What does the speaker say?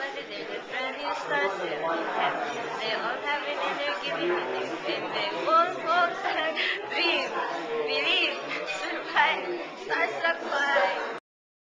people related, and you start there. They all have related giving in